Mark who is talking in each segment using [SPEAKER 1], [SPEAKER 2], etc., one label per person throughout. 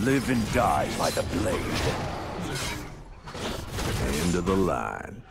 [SPEAKER 1] Live and die by the blade. End of the line.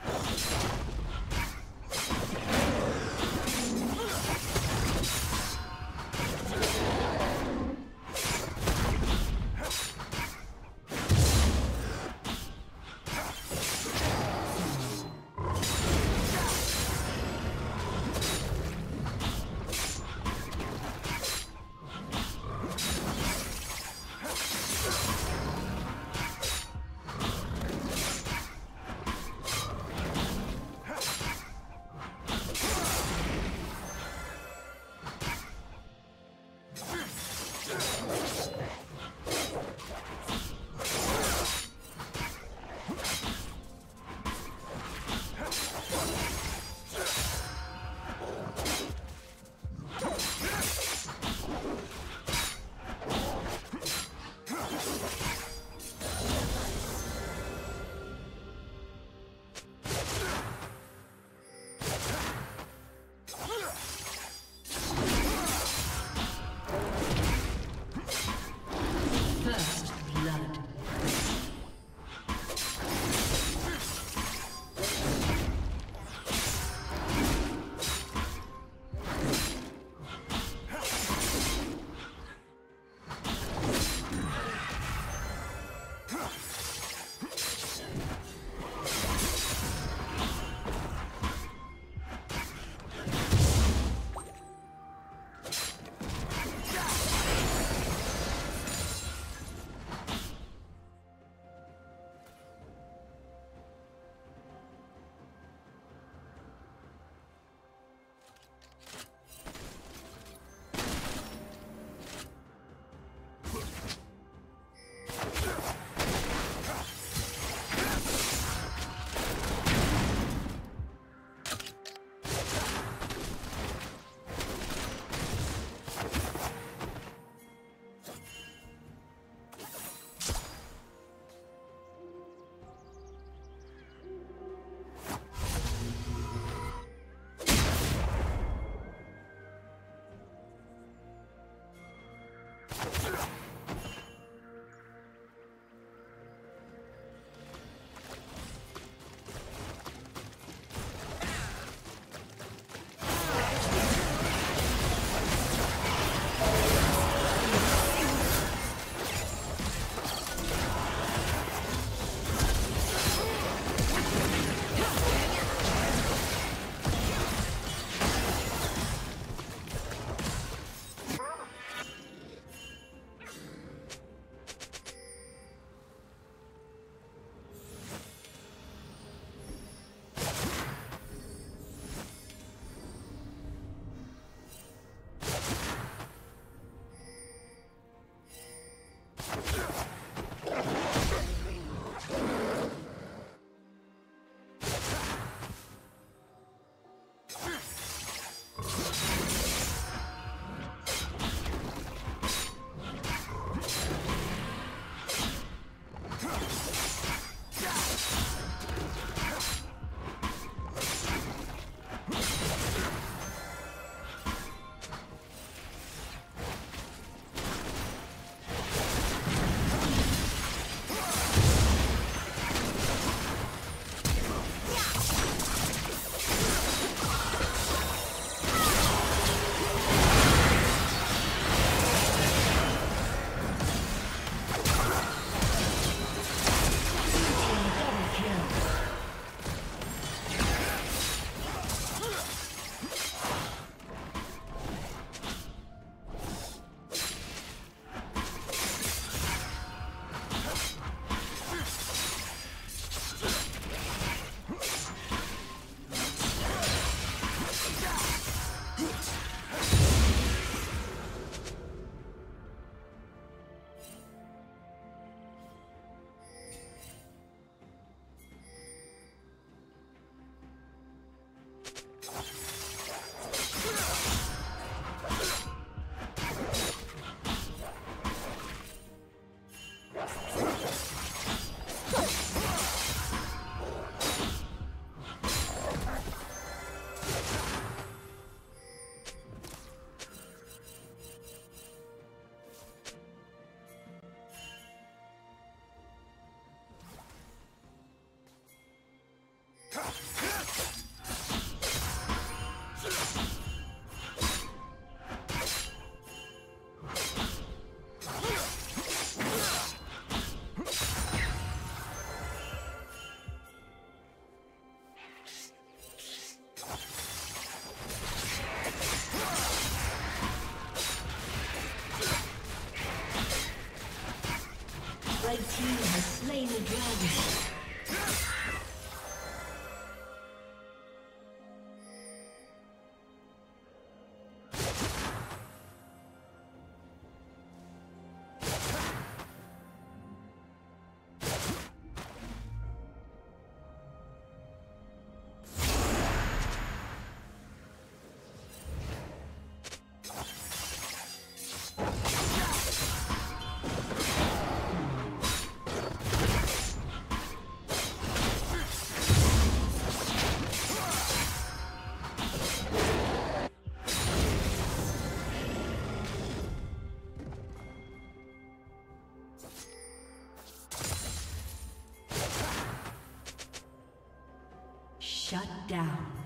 [SPEAKER 2] Down.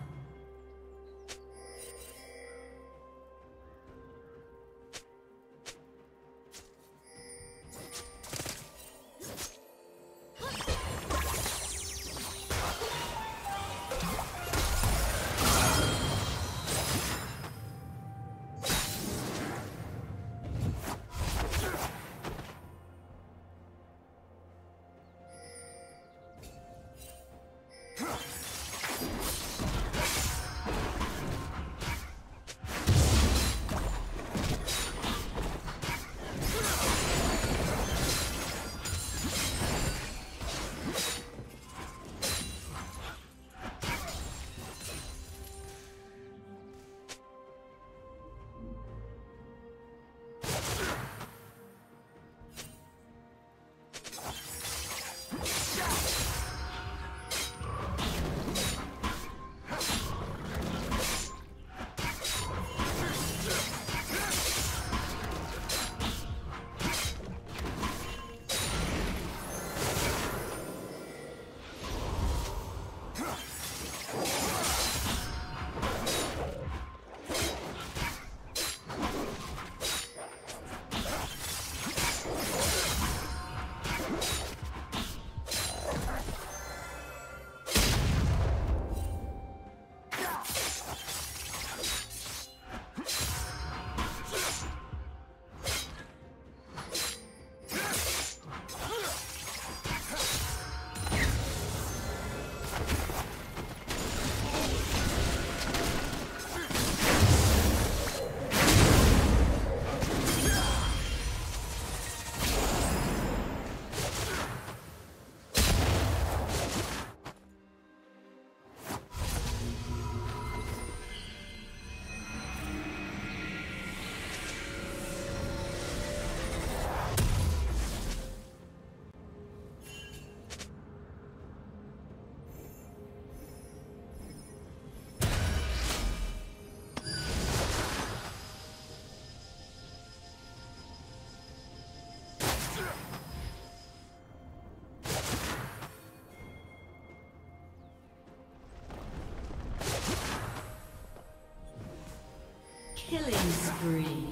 [SPEAKER 2] Killing spree.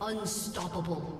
[SPEAKER 2] Unstoppable.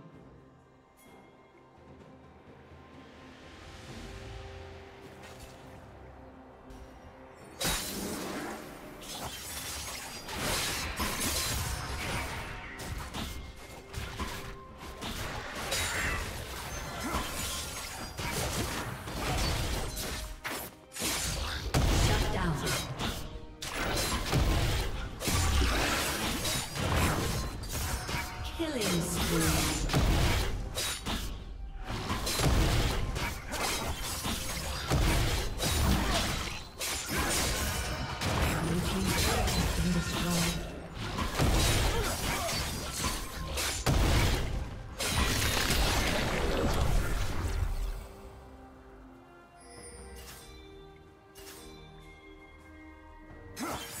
[SPEAKER 2] Huh.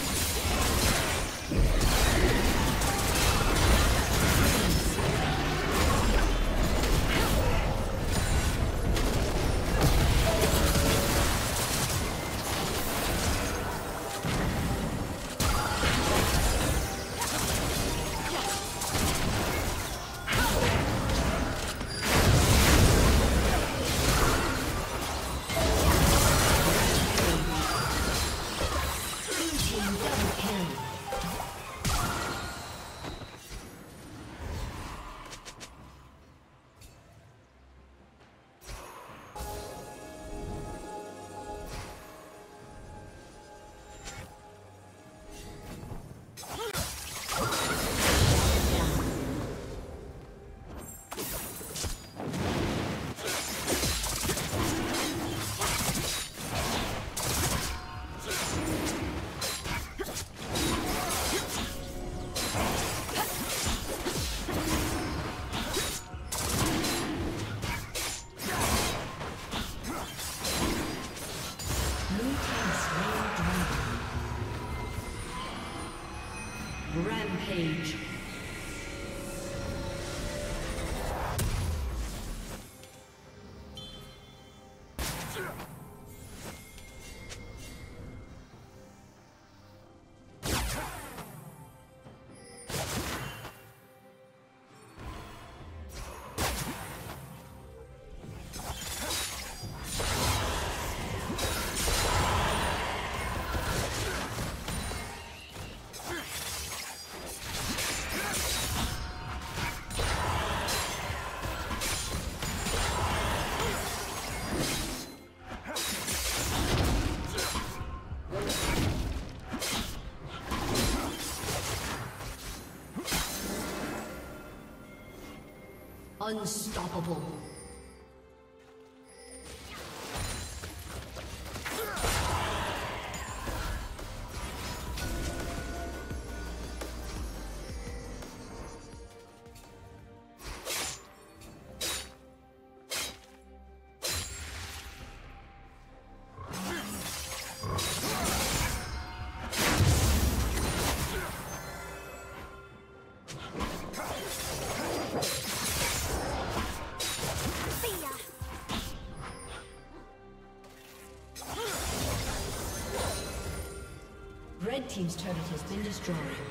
[SPEAKER 2] Unstoppable. Destroyed.